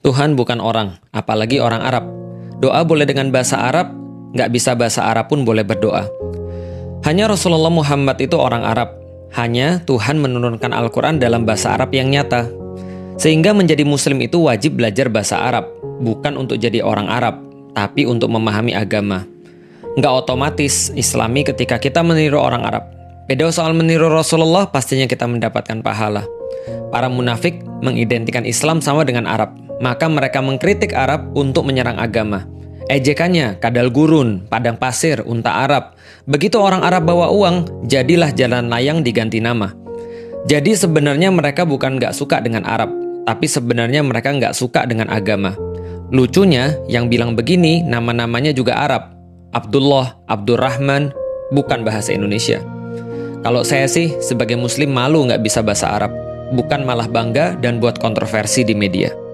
Tuhan bukan orang, apalagi orang Arab. Doa boleh dengan bahasa Arab, nggak bisa bahasa Arab pun boleh berdoa. Hanya Rasulullah Muhammad itu orang Arab. Hanya Tuhan menurunkan Al-Quran dalam bahasa Arab yang nyata. Sehingga menjadi muslim itu wajib belajar bahasa Arab, bukan untuk jadi orang Arab, tapi untuk memahami agama. Nggak otomatis islami ketika kita meniru orang Arab. Beda soal meniru Rasulullah, pastinya kita mendapatkan pahala. Para munafik mengidentikan Islam sama dengan Arab, maka mereka mengkritik Arab untuk menyerang agama. Ejekannya, kadal gurun, padang pasir, unta Arab. Begitu orang Arab bawa uang, jadilah jalan layang diganti nama. Jadi sebenarnya mereka bukan nggak suka dengan Arab, tapi sebenarnya mereka nggak suka dengan agama. Lucunya, yang bilang begini nama-namanya juga Arab. Abdullah, Abdurrahman, bukan bahasa Indonesia. Kalau saya sih, sebagai muslim malu nggak bisa bahasa Arab. Bukan malah bangga dan buat kontroversi di media.